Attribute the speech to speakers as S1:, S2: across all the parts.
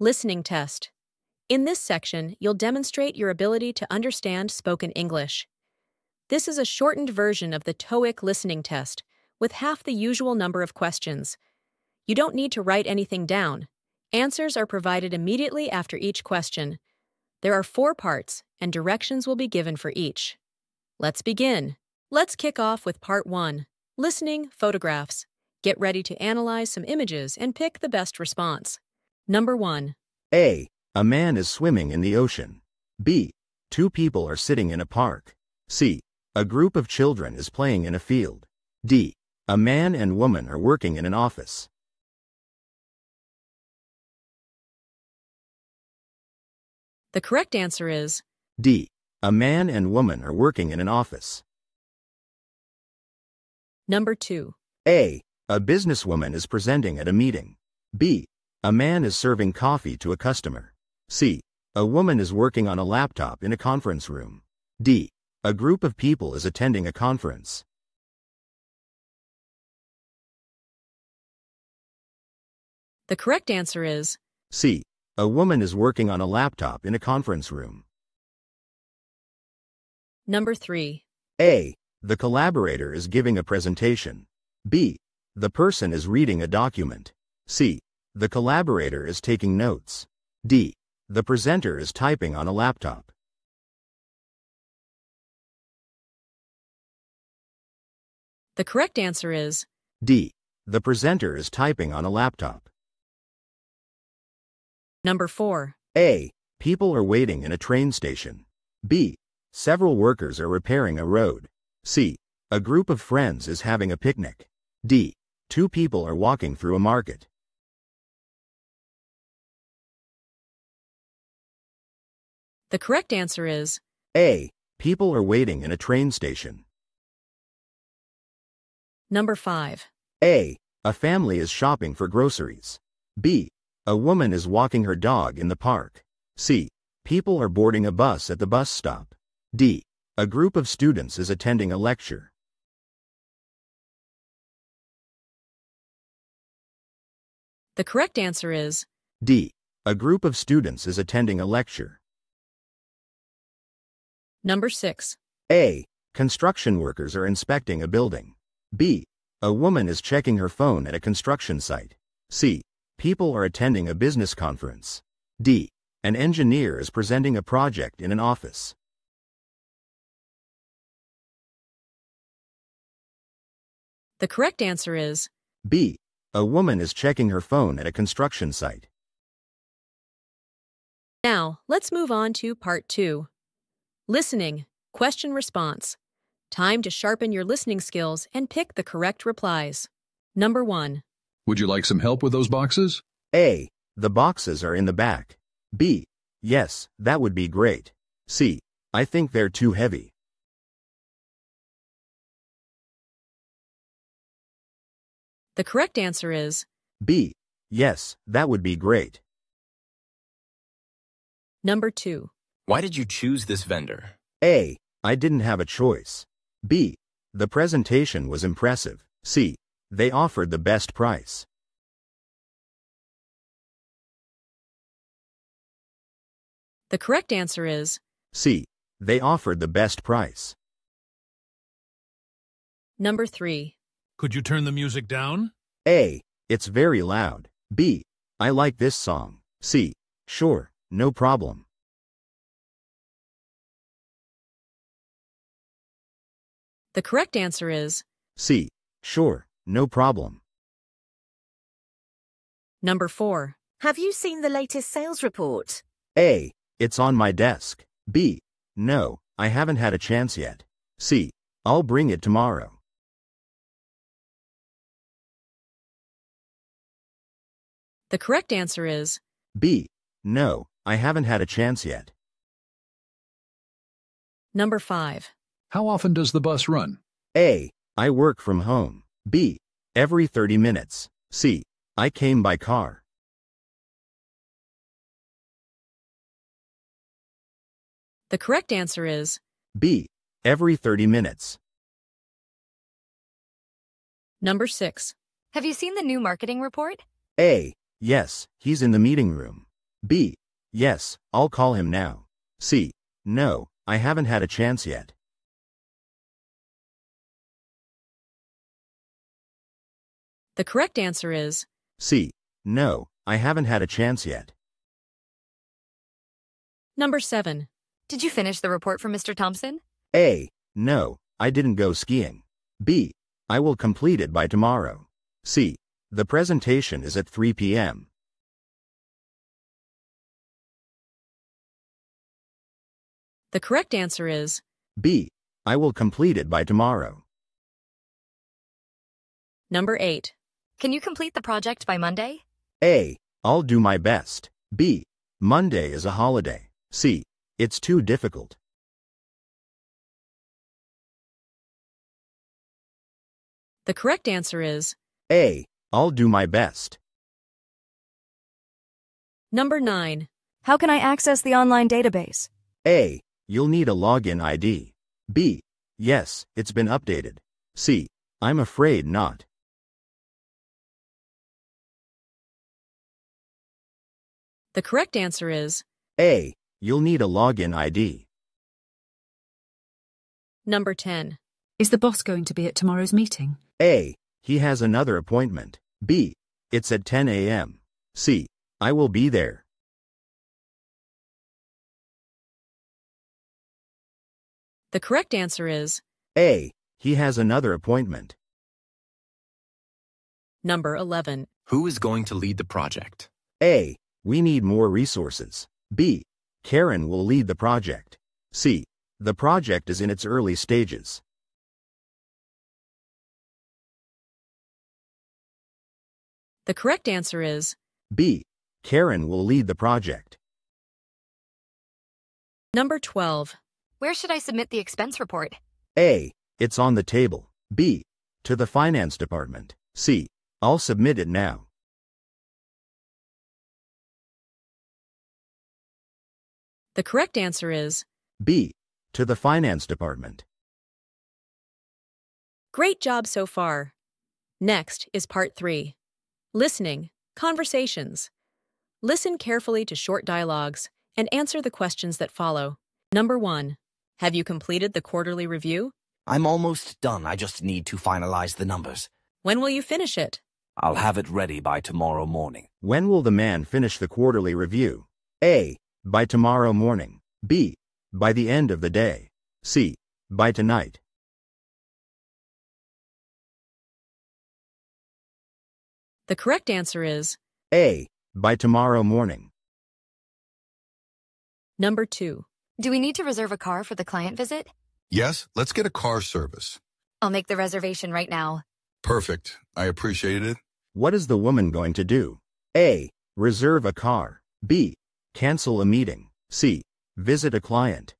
S1: Listening test. In this section, you'll demonstrate your ability to understand spoken English. This is a shortened version of the TOEIC listening test, with half the usual number of questions. You don't need to write anything down. Answers are provided immediately after each question. There are four parts, and directions will be given for each. Let's begin. Let's kick off with part one listening photographs. Get ready to analyze some images and pick the best response. Number 1.
S2: A. A man is swimming in the ocean. B. Two people are sitting in a park. C. A group of children is playing in a field. D. A man and woman are working in an office.
S1: The correct answer is
S2: D. A man and woman are working in an office.
S1: number 2.
S2: A. A businesswoman is presenting at a meeting. B. A man is serving coffee to a customer. C. A woman is working on a laptop in a conference room. D. A group of people is attending a conference.
S1: The correct answer is
S2: C. A woman is working on a laptop in a conference room.
S1: number 3.
S2: A. The collaborator is giving a presentation. B. The person is reading a document. C. The collaborator is taking notes. D. The presenter is typing on a laptop.
S1: The correct answer is
S2: D. The presenter is typing on a laptop.
S1: number 4.
S2: A. People are waiting in a train station. B. Several workers are repairing a road. C. A group of friends is having a picnic. D. Two people are walking through a market.
S1: The correct answer is
S2: A. People are waiting in a train station.
S1: number 5.
S2: A. A family is shopping for groceries. B. A woman is walking her dog in the park. C. People are boarding a bus at the bus stop. D. A group of students is attending a lecture.
S1: The correct answer is
S2: D. A group of students is attending a lecture.
S1: Number 6.
S2: A. Construction workers are inspecting a building. B. A woman is checking her phone at a construction site. C. People are attending a business conference. D. An engineer is presenting a project in an office.
S1: The correct answer is
S2: B. A woman is checking her phone at a construction site.
S1: Now, let's move on to part 2. Listening, question response. Time to sharpen your listening skills and pick the correct replies. Number 1.
S3: Would you like some help with those boxes?
S2: A. The boxes are in the back. B. Yes, that would be great. C. I think they're too heavy.
S1: The correct answer is
S2: B. Yes, that would be great.
S1: number 2.
S4: Why did you choose this vendor?
S2: A. I didn't have a choice. B. The presentation was impressive. C. They offered the best price.
S1: The correct answer is
S2: C. They offered the best price.
S1: number 3.
S5: Could you turn the music down?
S2: A. It's very loud. B. I like this song. C. Sure, no problem.
S1: The correct answer is
S2: C. Sure, no problem.
S1: number 4.
S6: Have you seen the latest sales report?
S2: A. It's on my desk. B. No, I haven't had a chance yet. C. I'll bring it tomorrow.
S1: The correct answer is
S2: B. No, I haven't had a chance yet.
S1: number 5.
S3: How often does the bus run?
S2: A. I work from home. B. Every 30 minutes. C. I came by car.
S1: The correct answer is
S2: B. Every 30 minutes.
S1: number 6.
S7: Have you seen the new marketing report?
S2: A. Yes, he's in the meeting room. B. Yes, I'll call him now. C. No, I haven't had a chance yet.
S1: The correct answer is
S2: C. No, I haven't had a chance yet.
S1: number 7.
S7: Did you finish the report for Mr. Thompson?
S2: A. No, I didn't go skiing. B. I will complete it by tomorrow. C. The presentation is at 3 p.m.
S1: The correct answer is
S2: B. I will complete it by tomorrow.
S1: number 8.
S7: Can you complete the project by Monday?
S2: A. I'll do my best. B. Monday is a holiday. C. It's too difficult.
S1: The correct answer is
S2: A. I'll do my best.
S1: number 9.
S8: How can I access the online database?
S2: A. You'll need a login ID. B. Yes, it's been updated. C. I'm afraid not.
S1: The correct answer is
S2: A. You'll need a login ID.
S1: number 10.
S9: Is the boss going to be at tomorrow's meeting?
S2: A. He has another appointment. B. It's at 10 a.m. C. I will be there.
S1: The correct answer is
S2: A. He has another appointment.
S1: number 11.
S4: Who is going to lead the project?
S2: A. We need more resources. B. Karen will lead the project. C. The project is in its early stages.
S1: The correct answer is
S2: B. Karen will lead the project.
S1: number 12.
S7: Where should I submit the expense report?
S2: A. It's on the table. B. To the finance department. C. I'll submit it now.
S1: The correct answer is
S2: B. To the finance department.
S1: Great job so far. Next is part 3. Listening, conversations. Listen carefully to short dialogues and answer the questions that follow. Number 1. Have you completed the quarterly review?
S10: I'm almost done. I just need to finalize the numbers.
S1: When will you finish it?
S10: I'll have it ready by tomorrow morning.
S2: When will the man finish the quarterly review? A. By tomorrow morning. B. By the end of the day. C. By tonight.
S1: The correct answer is
S2: A. By tomorrow morning.
S1: number 2.
S7: Do we need to reserve a car for the client visit?
S11: Yes, let's get a car service.
S7: I'll make the reservation right now.
S11: Perfect. I appreciate it.
S2: What is the woman going to do? A. Reserve a car. B. Cancel a meeting. C. Visit a client.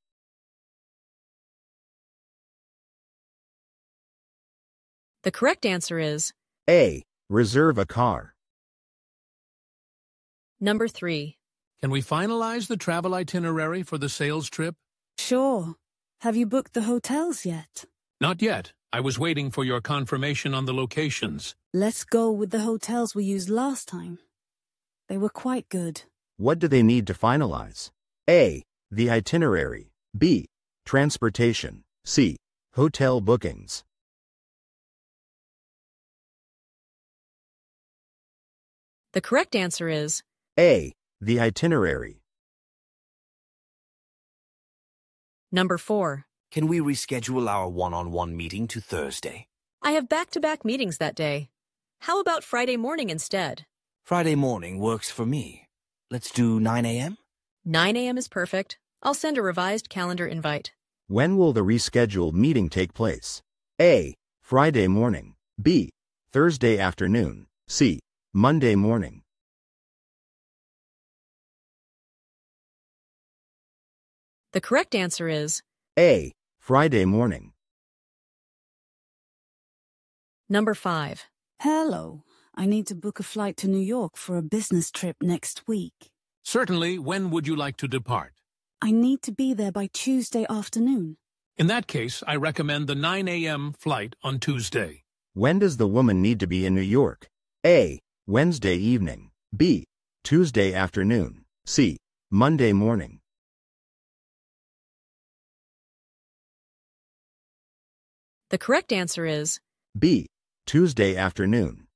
S1: The correct answer is
S2: A. Reserve a car.
S1: number 3.
S5: Can we finalize the travel itinerary for the sales trip?
S12: Sure. Have you booked the hotels yet?
S5: Not yet. I was waiting for your confirmation on the locations.
S12: Let's go with the hotels we used last time. They were quite good.
S2: What do they need to finalize? A. The itinerary. B. Transportation. C. Hotel bookings.
S1: The correct answer is
S2: A. The itinerary.
S1: number 4.
S10: Can we reschedule our one-on-one meeting to Thursday?
S1: I have back-to-back meetings that day. How about Friday morning instead?
S10: Friday morning works for me. Let's do 9 a.m.?
S1: 9 a.m. is perfect. I'll send a revised calendar invite.
S2: When will the rescheduled meeting take place? A. Friday morning. B. Thursday afternoon. C. Monday morning.
S1: The correct answer is
S2: A. Friday morning.
S1: number 5.
S12: Hello. I need to book a flight to New York for a business trip next week.
S5: Certainly, when would you like to depart?
S12: I need to be there by Tuesday afternoon.
S5: In that case, I recommend the 9 a.m. flight on Tuesday.
S2: When does the woman need to be in New York? A. Wednesday evening. B. Tuesday afternoon. C. Monday morning.
S1: The correct answer is
S2: B. Tuesday afternoon.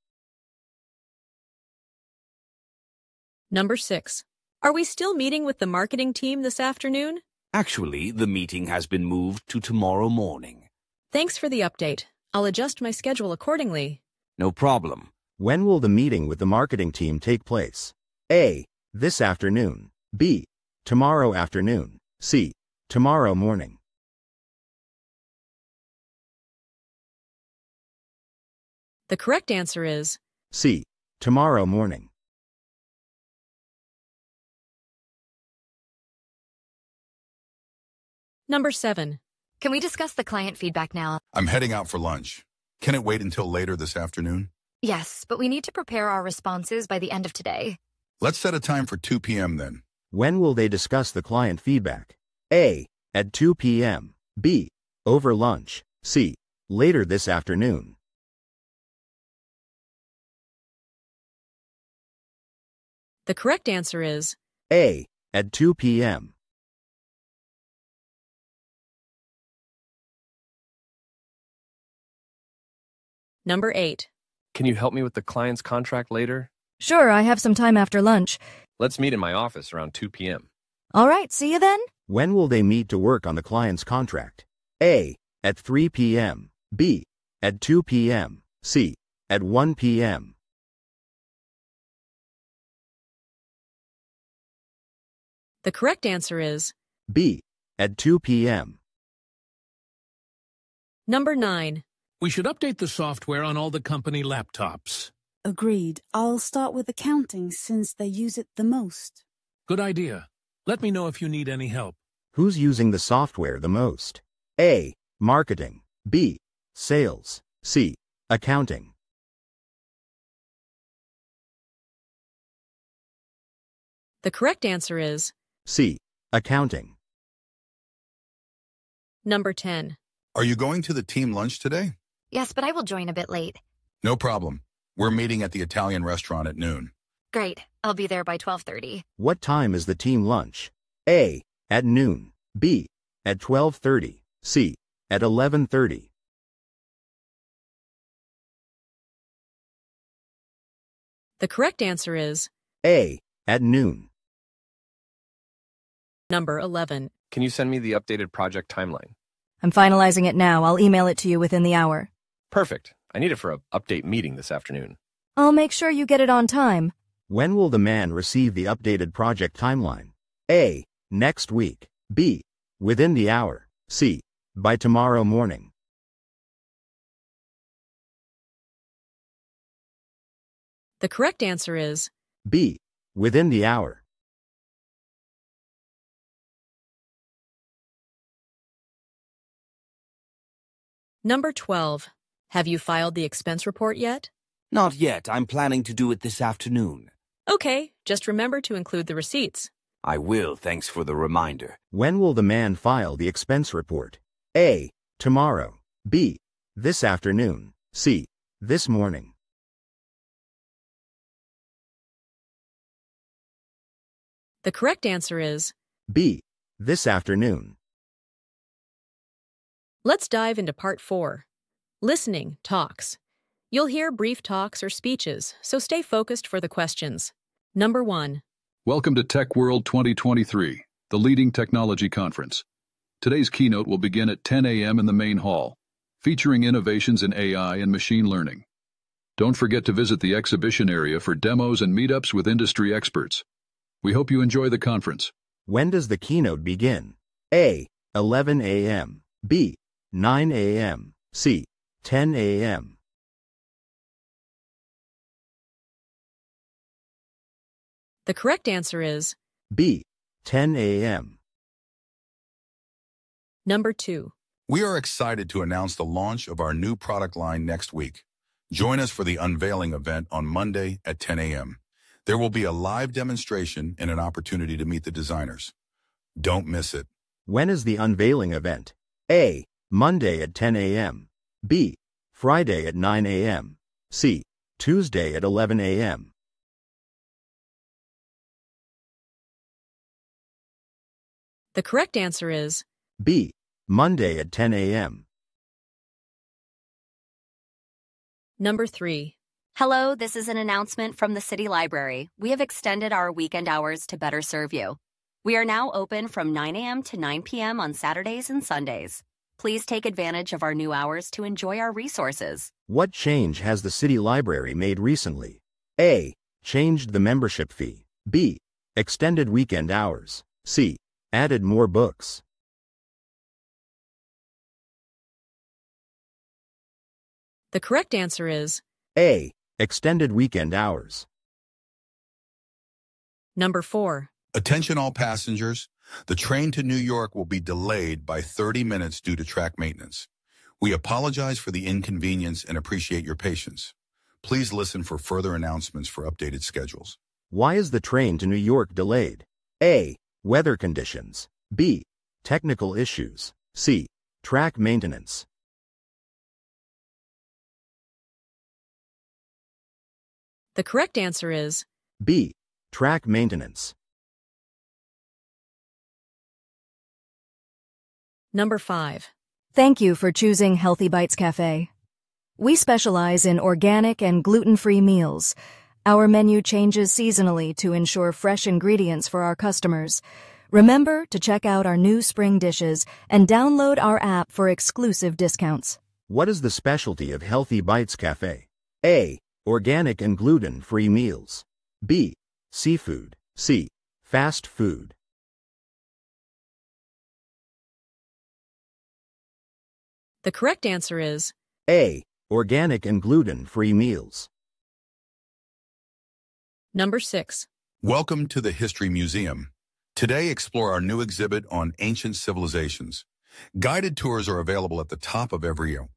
S1: Number 6. Are we still meeting with the marketing team this afternoon?
S10: Actually, the meeting has been moved to tomorrow morning.
S1: Thanks for the update. I'll adjust my schedule accordingly.
S10: No problem.
S2: When will the meeting with the marketing team take place? A. This afternoon. B. Tomorrow afternoon. C. Tomorrow morning.
S1: The correct answer is
S2: C. Tomorrow morning.
S1: Number 7.
S7: Can we discuss the client feedback now?
S11: I'm heading out for lunch. Can it wait until later this afternoon?
S7: Yes, but we need to prepare our responses by the end of today.
S11: Let's set a time for 2 p.m. then.
S2: When will they discuss the client feedback? A. At 2 p.m. B. Over lunch. C. Later this afternoon.
S1: The correct answer is
S2: A. At 2 p.m.
S1: number 8.
S13: Can you help me with the client's contract later?
S8: Sure, I have some time after lunch.
S13: Let's meet in my office around 2 p.m.
S8: All right, see you then.
S2: When will they meet to work on the client's contract? A. At 3 p.m. B. At 2 p.m. C. At 1 p.m.
S1: The correct answer is
S2: B. At 2 p.m.
S1: number 9.
S5: We should update the software on all the company laptops.
S12: Agreed. I'll start with accounting since they use it the most.
S5: Good idea. Let me know if you need any help.
S2: Who's using the software the most? A. Marketing. B. Sales. C. Accounting.
S1: The correct answer is
S2: C. Accounting.
S1: number 10.
S11: Are you going to the team lunch today?
S7: Yes, but I will join a bit late.
S11: No problem. We're meeting at the Italian restaurant at noon.
S7: Great. I'll be there by 12:30.
S2: What time is the team lunch? A. At noon. B. At 12:30. C. At 11:30.
S1: The correct answer is
S2: A. At noon.
S1: number 11.
S13: Can you send me the updated project timeline?
S8: I'm finalizing it now. I'll email it to you within the hour.
S13: Perfect. I need it for a update meeting this afternoon.
S8: I'll make sure you get it on time.
S2: When will the man receive the updated project timeline? A. Next week. B. Within the hour. C. By tomorrow morning.
S1: The correct answer is
S2: B. Within the hour.
S1: number 12. Have you filed the expense report yet?
S10: Not yet. I'm planning to do it this afternoon.
S1: Okay, just remember to include the receipts.
S10: I will, thanks for the reminder.
S2: When will the man file the expense report? A. Tomorrow. B. This afternoon. C. This morning.
S1: The correct answer is
S2: B. This afternoon.
S1: Let's dive into part 4. Listening talks. You'll hear brief talks or speeches, so stay focused for the questions. Number 1.
S3: Welcome to Tech World 2023, the leading technology conference. Today's keynote will begin at 10 a.m. in the main hall, featuring innovations in AI and machine learning. Don't forget to visit the exhibition area for demos and meetups with industry experts. We hope you enjoy the conference.
S2: When does the keynote begin? A. 11 a.m. B. 9 a.m. C. 10 a.m.
S1: The correct answer is
S2: B. 10 a.m.
S1: number 2.
S11: We are excited to announce the launch of our new product line next week. Join us for the unveiling event on Monday at 10 a.m. There will be a live demonstration and an opportunity to meet the designers. Don't miss it.
S2: When is the unveiling event? A. Monday at 10 a.m. B. Friday at 9 a.m. C. Tuesday at 11 a.m.
S1: The correct answer is
S2: B. Monday at 10 a.m.
S1: number 3.
S14: Hello, this is an announcement from the City Library. We have extended our weekend hours to better serve you. We are now open from 9 a.m. to 9 p.m. on Saturdays and Sundays. Please take advantage of our new hours to enjoy our resources.
S2: What change has the city library made recently? A. Changed the membership fee. B. Extended weekend hours. C. Added more books.
S1: The correct answer is
S2: A. Extended weekend hours.
S1: number 4.
S11: Attention all passengers. The train to New York will be delayed by 30 minutes due to track maintenance. We apologize for the inconvenience and appreciate your patience. Please listen for further announcements for updated schedules.
S2: Why is the train to New York delayed? A. Weather conditions. B. Technical issues. C. Track maintenance.
S1: The correct answer is
S2: B. Track maintenance.
S1: Number 5.
S8: Thank you for choosing Healthy Bites Cafe. We specialize in organic and gluten-free meals. Our menu changes seasonally to ensure fresh ingredients for our customers. Remember to check out our new spring dishes and download our app for exclusive discounts.
S2: What is the specialty of Healthy Bites Cafe? A. Organic and gluten-free meals. B. Seafood. C. Fast food.
S1: The correct answer is
S2: A. Organic and gluten-free meals.
S1: number 6.
S11: Welcome to the History Museum. Today, explore our new exhibit on ancient civilizations. Guided tours are available at the top of every hour.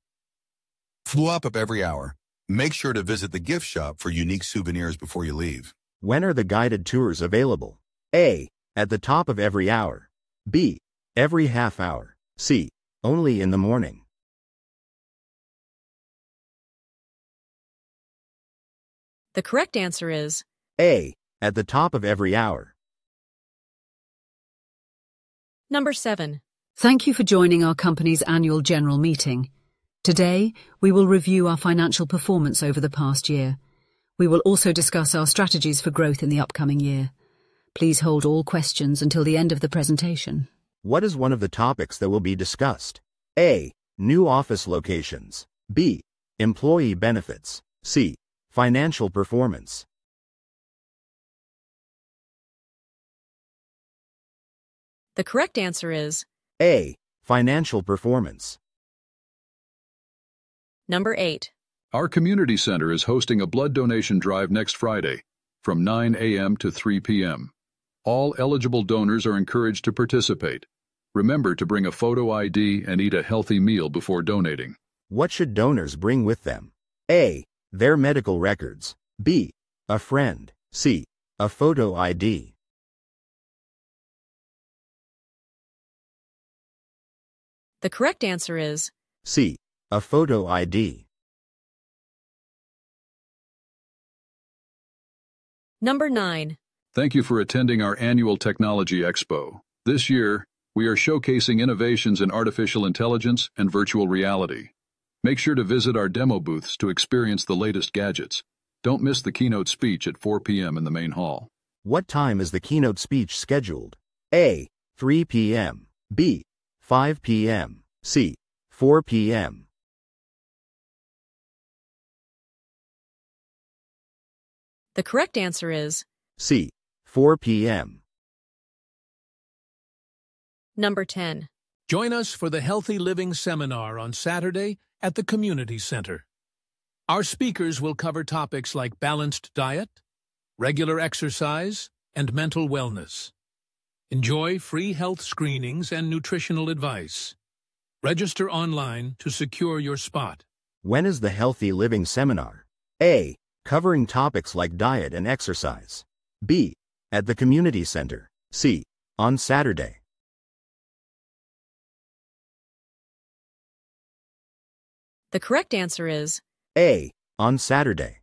S11: flew up of every hour. Make sure to visit the gift shop for unique souvenirs before you leave.
S2: When are the guided tours available? A. At the top of every hour. B. Every half hour. C. Only in the morning.
S1: The correct answer is
S2: A. At the top of every hour.
S1: number 7.
S9: Thank you for joining our company's annual general meeting. Today, we will review our financial performance over the past year. We will also discuss our strategies for growth in the upcoming year. Please hold all questions until the end of the presentation.
S2: What is one of the topics that will be discussed? A. New office locations. B. Employee benefits. C. Financial performance.
S1: The correct answer is
S2: A. Financial performance.
S1: number 8.
S3: Our community center is hosting a blood donation drive next Friday from 9 a.m. to 3 p.m. All eligible donors are encouraged to participate. Remember to bring a photo ID and eat a healthy meal before donating.
S2: What should donors bring with them? A. Their medical records. B. A friend. C. A photo ID.
S1: The correct answer is
S2: C. A photo ID.
S1: number 9.
S3: Thank you for attending our annual Technology Expo. This year, we are showcasing innovations in artificial intelligence and virtual reality. Make sure to visit our demo booths to experience the latest gadgets. Don't miss the keynote speech at 4 p.m. in the main hall.
S2: What time is the keynote speech scheduled? A. 3 p.m. B. 5 p.m. C. 4 p.m.
S1: The correct answer is
S2: C. 4 p.m.
S1: number 10.
S5: Join us for the Healthy Living Seminar on Saturday at the Community Center. Our speakers will cover topics like balanced diet, regular exercise, and mental wellness. Enjoy free health screenings and nutritional advice. Register online to secure your spot.
S2: When is the Healthy Living Seminar? A. Covering topics like diet and exercise. B. At the Community Center. C. On Saturday.
S1: The correct answer is
S2: A. On Saturday.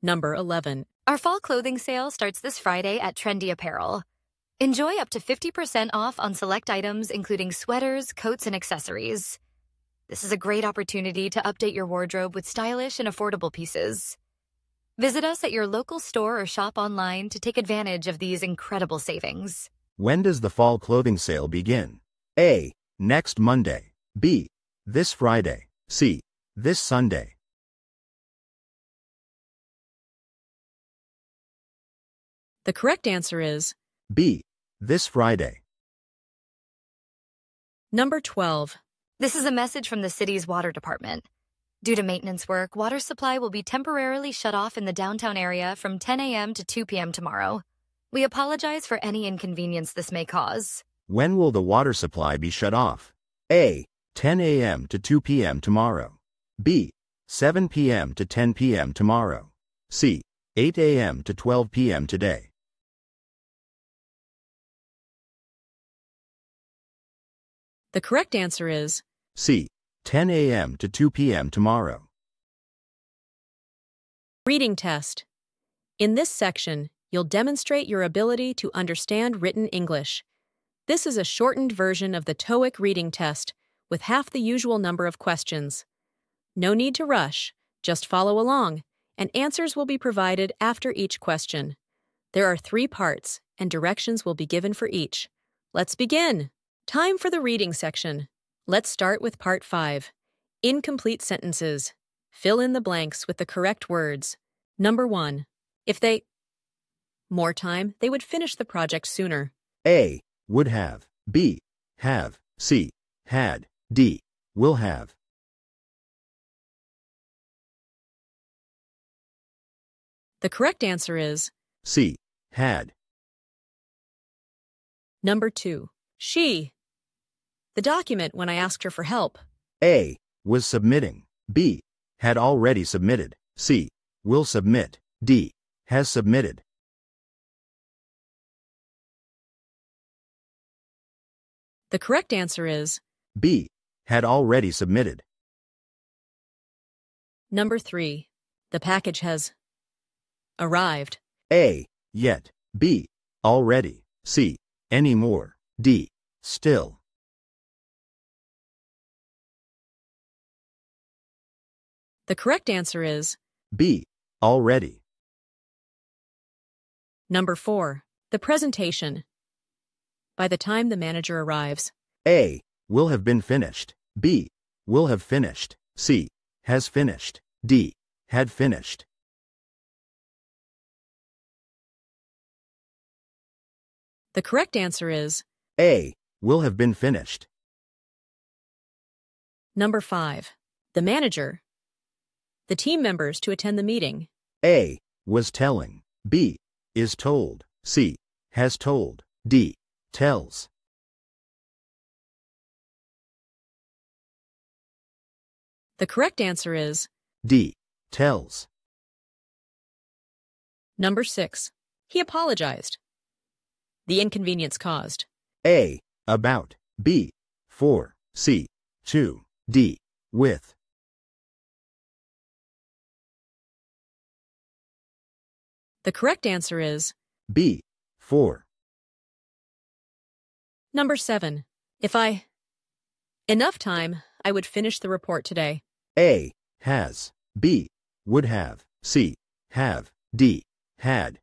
S1: number 11.
S7: Our fall clothing sale starts this Friday at Trendy Apparel. Enjoy up to 50% off on select items, including sweaters, coats, and accessories. This is a great opportunity to update your wardrobe with stylish and affordable pieces. Visit us at your local store or shop online to take advantage of these incredible savings.
S2: When does the fall clothing sale begin? A. Next Monday. B. This Friday. C. This Sunday.
S1: The correct answer is
S2: B. This Friday.
S1: number 12.
S7: This is a message from the city's water department. Due to maintenance work, water supply will be temporarily shut off in the downtown area from 10 a.m. to 2 p.m. tomorrow. We apologize for any inconvenience this may cause.
S2: When will the water supply be shut off? A. 10 a.m. to 2 p.m. tomorrow. B. 7 p.m. to 10 p.m. tomorrow. C. 8 a.m. to 12 p.m. today.
S1: The correct answer is
S2: C. 10 a.m. to 2 p.m. tomorrow.
S1: Reading Test. In this section, you'll demonstrate your ability to understand written English. This is a shortened version of the TOEIC reading test with half the usual number of questions. No need to rush, just follow along, and answers will be provided after each question. There are three parts, and directions will be given for each. Let's begin! Time for the reading section. Let's start with Part 5 Incomplete Sentences. Fill in the blanks with the correct words. Number 1. If they. More time, they would finish the project sooner.
S2: A. Would have. B. Have. C. Had. D. Will have.
S1: The correct answer is
S2: C. Had.
S1: number 2. She. The document when I asked her for help.
S2: A. Was submitting. B. Had already submitted. C. Will submit. D. Has submitted.
S1: The correct answer is
S2: B. Had already submitted.
S1: number 3. The package has arrived.
S2: A. Yet. B. Already. C. Any more. D. Still.
S1: The correct answer is
S2: B. Already.
S1: number 4. The presentation. By the time the manager arrives.
S2: A. Will have been finished. B. Will have finished. C. Has finished. D. Had finished.
S1: The correct answer is
S2: A. Will have been finished.
S1: number 5. The manager. The team members to attend the meeting.
S2: A. Was telling. B. Is told. C. Has told. D. Tells.
S1: The correct answer is
S2: D. Tells.
S1: number 6. He apologized. The inconvenience caused.
S2: A. About. B. For. C. To. D. With.
S1: The correct answer is
S2: B. For.
S1: number 7. If I enough time, I would finish the report today.
S2: A. Has. B. Would have. C. Have. D. Had.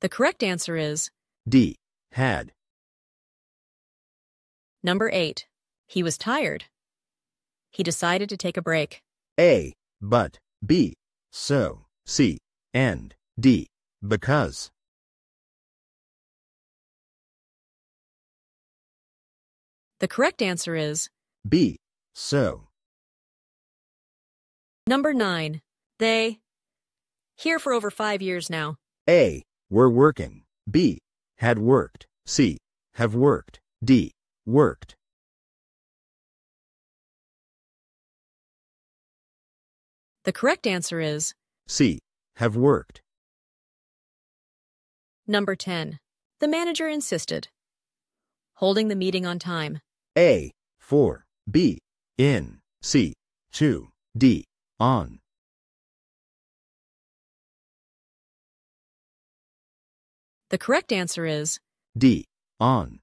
S1: The correct answer is
S2: D. Had.
S1: number 8. He was tired. He decided to take a break.
S2: A. But. B. So. C. And. D. Because.
S1: The correct answer is
S2: B. So.
S1: number 9. They here for over 5 years now.
S2: A. Were working. B. Had worked. C. Have worked. D. Worked.
S1: The correct answer is
S2: C. Have worked.
S1: number 10. The manager insisted. Holding the meeting on time.
S2: A, 4, B, in, C, 2, D, on.
S1: The correct answer is
S2: D, on.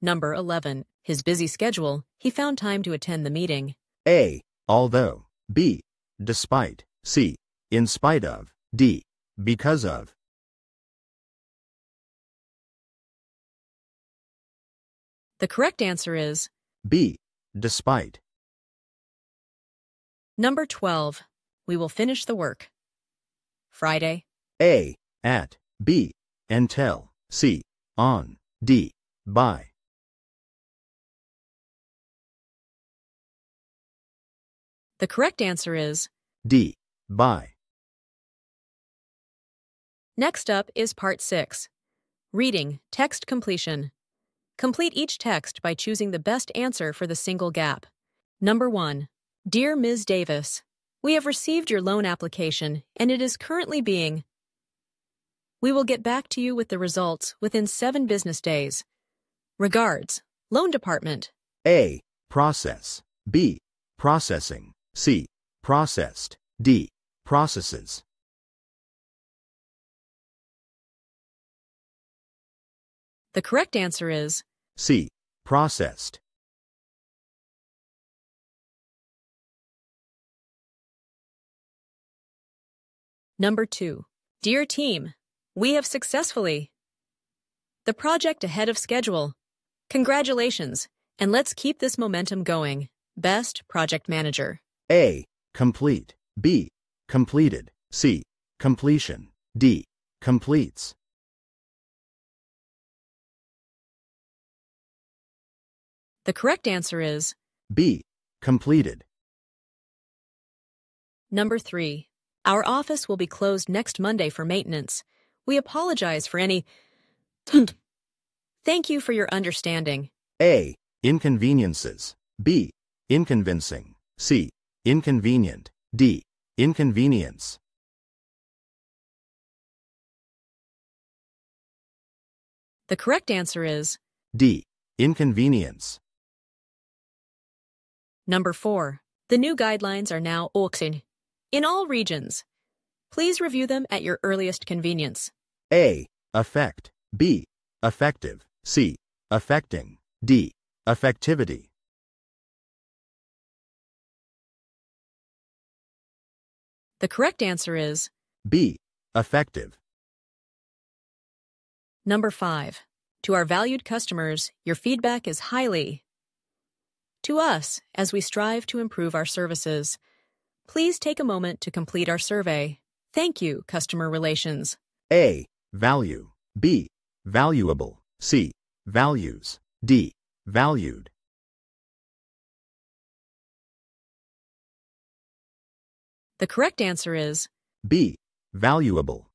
S1: Number 11. His busy schedule, he found time to attend the meeting.
S2: A, although, B, despite, C, in spite of, D, because of.
S1: The correct answer is
S2: B. Despite.
S1: number 12. We will finish the work. Friday,
S2: A. At. B. Until. C. On. D. By.
S1: The correct answer is
S2: D. By.
S1: Next up is part 6. Reading, text completion. Complete each text by choosing the best answer for the single gap. Number 1. Dear Ms. Davis, we have received your loan application and it is currently being. We will get back to you with the results within seven business days. Regards, Loan Department.
S2: A. Process. B. Processing. C. Processed. D. Processes.
S1: The correct answer is
S2: C. Processed.
S1: Number 2. Dear team, we have successfully the project ahead of schedule. Congratulations, and let's keep this momentum going. Best Project Manager.
S2: A. Complete. B. Completed. C. Completion. D. Completes.
S1: The correct answer is
S2: B. Completed.
S1: number 3. Our office will be closed next Monday for maintenance. We apologize for any. Thank you for your understanding.
S2: A. Inconveniences. B. Inconvincing. C. Inconvenient. D. Inconvenience.
S1: The correct answer is
S2: D. Inconvenience.
S1: Number 4. The new guidelines are now open in all regions. Please review them at your earliest convenience.
S2: A. Affect. B. Effective. C. Affecting. D. Effectivity.
S1: The correct answer is
S2: B. Effective.
S1: number 5. To our valued customers, your feedback is highly to us as we strive to improve our services. Please take a moment to complete our survey. Thank you, Customer Relations.
S2: A. Value. B. Valuable. C. Values. D. Valued.
S1: The correct answer is
S2: B. Valuable.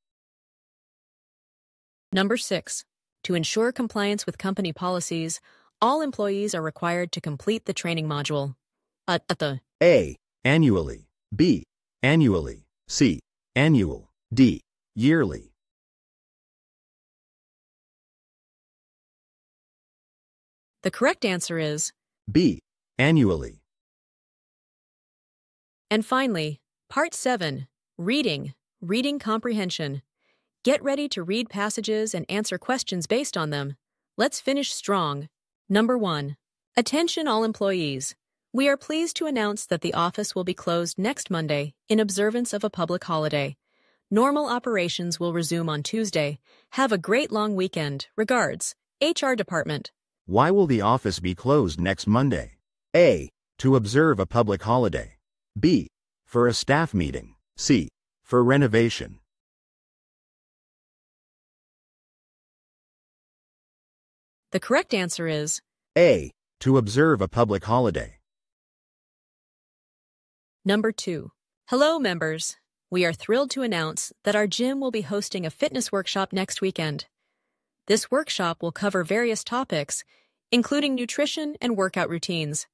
S1: number 6. To ensure compliance with company policies, all employees are required to complete the training module. At, at the
S2: A. Annually. B. Annually. C. Annual. D. Yearly.
S1: The correct answer is
S2: B. Annually.
S1: And finally, Part 7 Reading, Reading Comprehension. Get ready to read passages and answer questions based on them. Let's finish strong. Number 1. Attention, all employees. We are pleased to announce that the office will be closed next Monday in observance of a public holiday. Normal operations will resume on Tuesday. Have a great long weekend. Regards, HR Department.
S2: Why will the office be closed next Monday? A. To observe a public holiday. B. For a staff meeting. C. For renovation.
S1: The correct answer is
S2: A. To observe a public holiday.
S1: Number 2. Hello, members. We are thrilled to announce that our gym will be hosting a fitness workshop next weekend. This workshop will cover various topics, including nutrition and workout routines.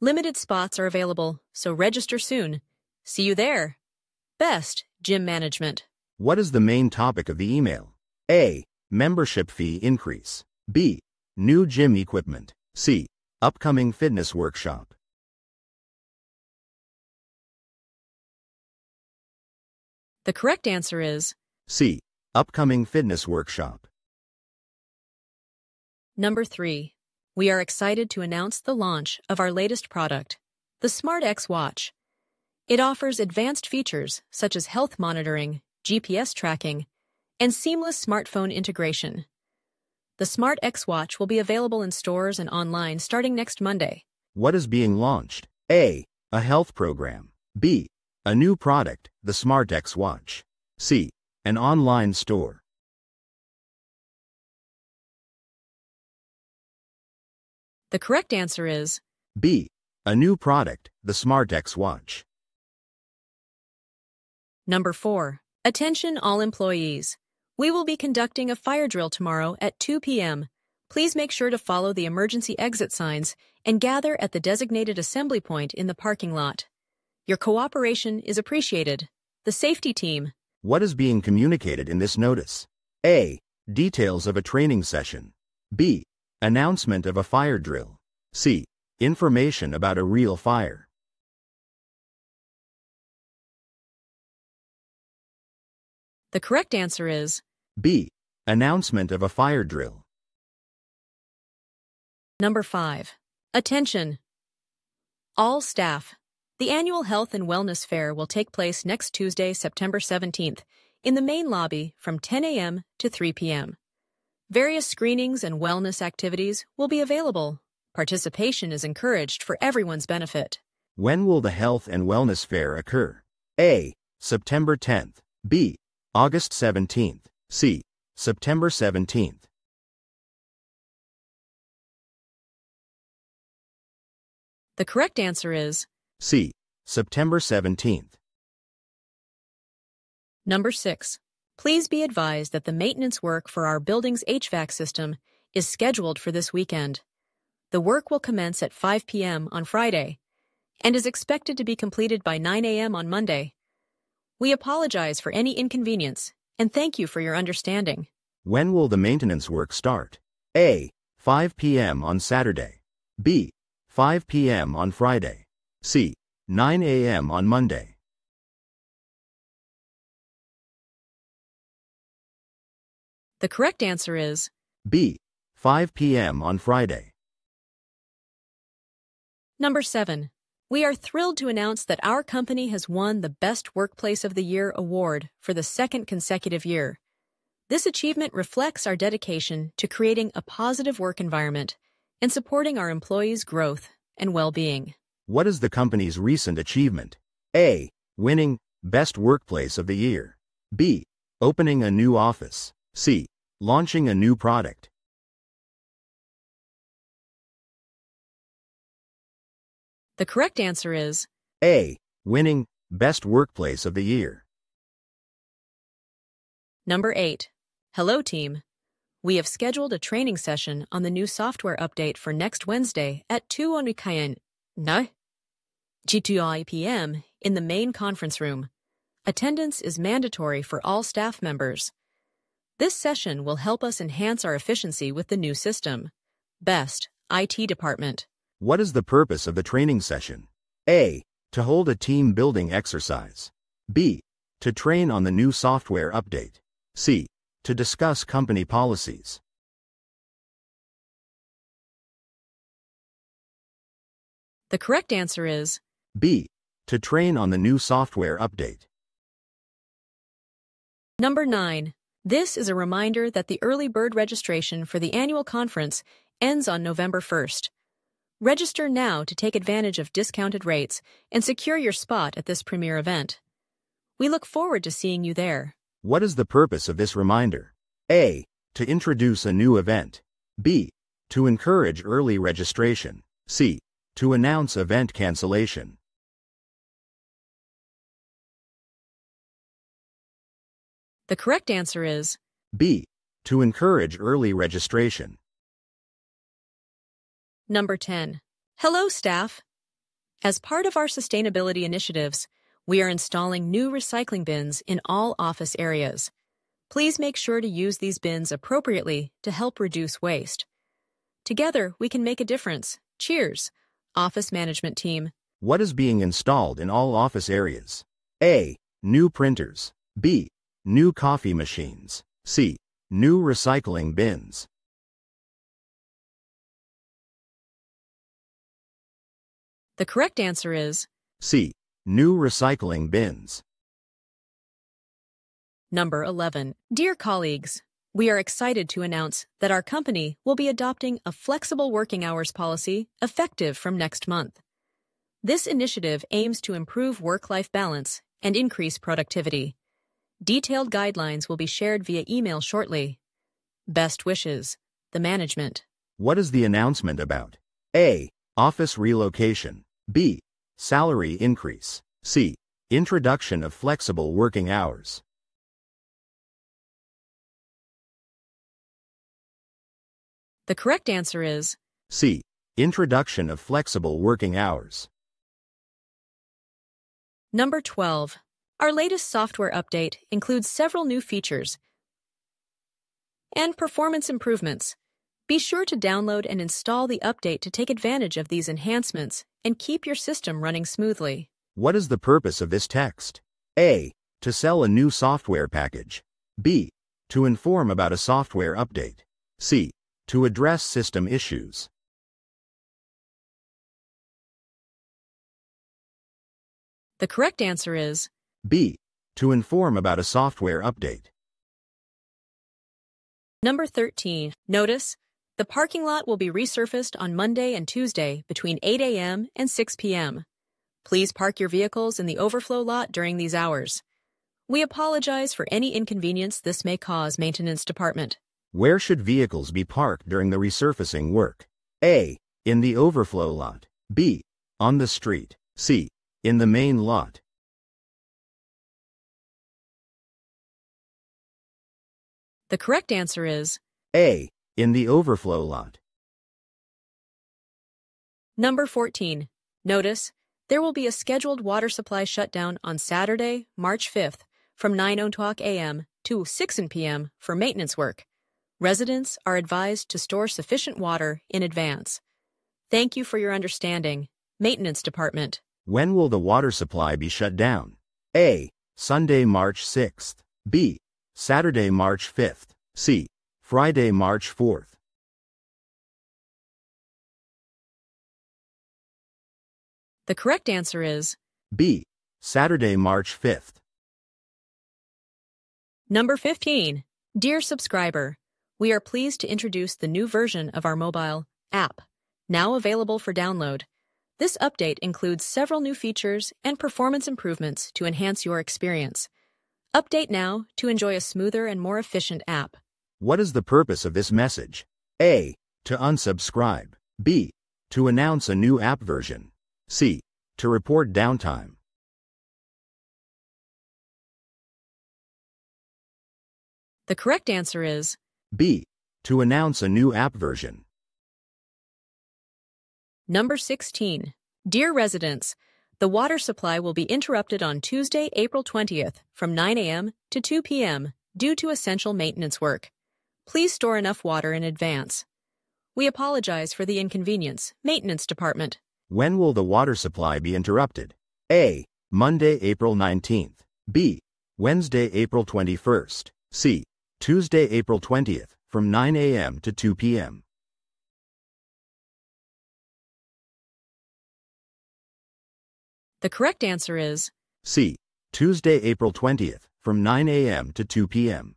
S1: Limited spots are available, so register soon. See you there. Best Gym Management.
S2: What is the main topic of the email? A. Membership fee increase. B. New gym equipment. C. Upcoming fitness workshop.
S1: The correct answer is
S2: C. Upcoming fitness workshop.
S1: Number 3. We are excited to announce the launch of our latest product, the Smart X Watch. It offers advanced features such as health monitoring, GPS tracking, and seamless smartphone integration. The Smart X Watch will be available in stores and online starting next Monday.
S2: What is being launched? A. A health program. B. A new product, the Smart X Watch. C. An online store.
S1: The correct answer is
S2: B. A new product, the Smart X Watch.
S1: Number 4. Attention all employees. We will be conducting a fire drill tomorrow at 2 p.m. Please make sure to follow the emergency exit signs and gather at the designated assembly point in the parking lot. Your cooperation is appreciated. The safety team.
S2: What is being communicated in this notice? A. Details of a training session. B. Announcement of a fire drill. C. Information about a real fire.
S1: The correct answer is
S2: B. Announcement of a fire drill.
S1: Number 5. Attention! All staff. The annual Health and Wellness Fair will take place next Tuesday, September 17th, in the main lobby from 10 a.m. to 3 p.m. Various screenings and wellness activities will be available. Participation is encouraged for everyone's benefit.
S2: When will the Health and Wellness Fair occur? A. September 10th. B. August 17th. C. September 17th.
S1: The correct answer is
S2: C. September 17th.
S1: Number 6. Please be advised that the maintenance work for our building's HVAC system is scheduled for this weekend. The work will commence at 5 p.m. on Friday and is expected to be completed by 9 a.m. on Monday. We apologize for any inconvenience and thank you for your understanding.
S2: When will the maintenance work start? A. 5 p.m. on Saturday. B. 5 p.m. on Friday. C. 9 a.m. on Monday.
S1: The correct answer is
S2: B. 5 p.m. on Friday.
S1: Number 7. We are thrilled to announce that our company has won the Best Workplace of the Year award for the second consecutive year. This achievement reflects our dedication to creating a positive work environment and supporting our employees' growth and well-being.
S2: What is the company's recent achievement? A. Winning Best Workplace of the Year. B. Opening a new office. C. Launching a new product.
S1: The correct answer is
S2: A. Winning Best Workplace of the Year.
S1: Number 8. Hello, team. We have scheduled a training session on the new software update for next Wednesday at 2 on Rikayan. No? G2I PM in the main conference room. Attendance is mandatory for all staff members. This session will help us enhance our efficiency with the new system. Best, IT department.
S2: What is the purpose of the training session? A. To hold a team building exercise. B. To train on the new software update. C. To discuss company policies.
S1: The correct answer is
S2: B. To train on the new software update.
S1: Number 9. This is a reminder that the early bird registration for the annual conference ends on November 1st. Register now to take advantage of discounted rates and secure your spot at this premier event. We look forward to seeing you there.
S2: What is the purpose of this reminder? A. To introduce a new event. B. To encourage early registration. C. To announce event cancellation.
S1: The correct answer is
S2: B. To encourage early registration.
S1: Number 10. Hello, staff. As part of our sustainability initiatives, we are installing new recycling bins in all office areas. Please make sure to use these bins appropriately to help reduce waste. Together, we can make a difference. Cheers, office management team.
S2: What is being installed in all office areas? A. New printers. B. New coffee machines. C. New recycling bins.
S1: The correct answer is
S2: C. New recycling bins.
S1: Number 11. Dear colleagues, we are excited to announce that our company will be adopting a flexible working hours policy effective from next month. This initiative aims to improve work-life balance and increase productivity. Detailed guidelines will be shared via email shortly. Best wishes, the management.
S2: What is the announcement about? A. Office relocation. B. Salary increase. C. Introduction of flexible working hours.
S1: The correct answer is
S2: C. Introduction of flexible working hours.
S1: Number 12. Our latest software update includes several new features and performance improvements. Be sure to download and install the update to take advantage of these enhancements and keep your system running smoothly.
S2: What is the purpose of this text? A. To sell a new software package. B. To inform about a software update. C. To address system issues.
S1: The correct answer is
S2: B. To inform about a software update.
S1: Number 13. Notice, the parking lot will be resurfaced on Monday and Tuesday between 8 a.m. and 6 p.m. Please park your vehicles in the overflow lot during these hours. We apologize for any inconvenience this may cause maintenance department.
S2: Where should vehicles be parked during the resurfacing work? A. In the overflow lot. B. On the street. C. In the main lot.
S1: The correct answer is
S2: A. In the overflow lot.
S1: Number 14. Notice, there will be a scheduled water supply shutdown on Saturday, March 5th from 9 o'clock a.m. to 6 p.m. for maintenance work. Residents are advised to store sufficient water in advance. Thank you for your understanding. Maintenance Department.
S2: When will the water supply be shut down? A. Sunday, March 6th. B. Saturday, March 5th. C. Friday, March 4th.
S1: The correct answer is
S2: B. Saturday, March 5th.
S1: Number 15. Dear subscriber, we are pleased to introduce the new version of our mobile app, now available for download. This update includes several new features and performance improvements to enhance your experience. Update now to enjoy a smoother and more efficient app.
S2: What is the purpose of this message? A. To unsubscribe. B. To announce a new app version. C. To report downtime.
S1: The correct answer is
S2: B. To announce a new app version.
S1: Number 16. Dear residents, the water supply will be interrupted on Tuesday, April 20th from 9 a.m. to 2 p.m. due to essential maintenance work. Please store enough water in advance. We apologize for the inconvenience, Maintenance Department.
S2: When will the water supply be interrupted? A. Monday, April 19th. B. Wednesday, April 21st. C. Tuesday, April 20th, from 9 a.m. to 2 p.m.
S1: The correct answer is
S2: C. Tuesday, April 20th, from 9 a.m. to 2 p.m.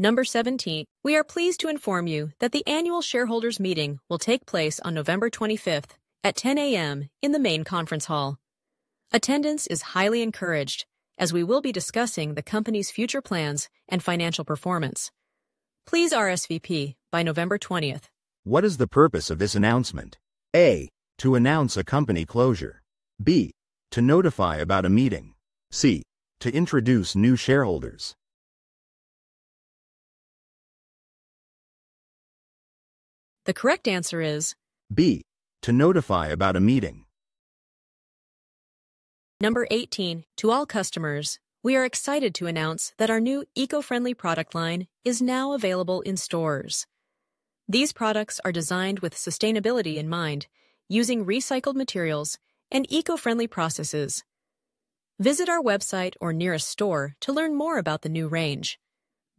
S1: Number 17. We are pleased to inform you that the annual shareholders meeting will take place on November 25th at 10 a.m. in the main conference hall. Attendance is highly encouraged as we will be discussing the company's future plans and financial performance. Please RSVP by November 20th.
S2: What is the purpose of this announcement? A. To announce a company closure. B. To notify about a meeting. C. To introduce new shareholders.
S1: The correct answer is
S2: B. To notify about a meeting.
S1: Number 18. To all customers, we are excited to announce that our new eco-friendly product line is now available in stores. These products are designed with sustainability in mind, using recycled materials and eco-friendly processes. Visit our website or nearest store to learn more about the new range.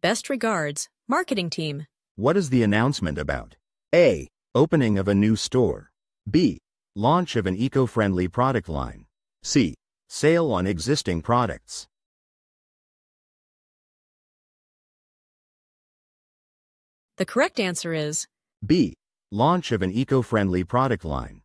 S1: Best regards, marketing team.
S2: What is the announcement about? A. Opening of a new store. B. Launch of an eco-friendly product line. C. Sale on existing products.
S1: The correct answer is
S2: B. Launch of an eco-friendly product line.